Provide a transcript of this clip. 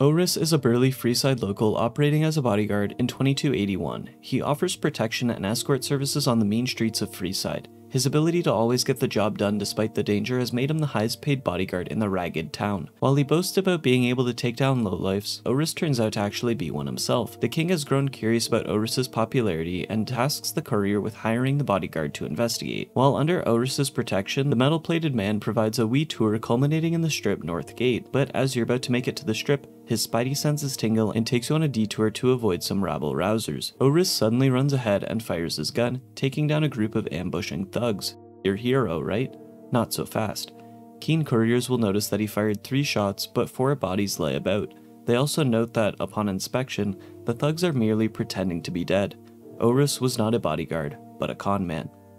Orris is a burly Freeside local operating as a bodyguard in 2281. He offers protection and escort services on the mean streets of Freeside. His ability to always get the job done despite the danger has made him the highest paid bodyguard in the ragged town. While he boasts about being able to take down lowlifes, Orris turns out to actually be one himself. The king has grown curious about Orris's popularity and tasks the courier with hiring the bodyguard to investigate. While under Orris's protection, the metal-plated man provides a wee tour culminating in the strip north gate, but as you're about to make it to the strip, his spidey senses tingle and takes you on a detour to avoid some rabble rousers. Orris suddenly runs ahead and fires his gun, taking down a group of ambushing thugs. Your hero, right? Not so fast. Keen couriers will notice that he fired three shots, but four bodies lay about. They also note that, upon inspection, the thugs are merely pretending to be dead. Orris was not a bodyguard, but a con man.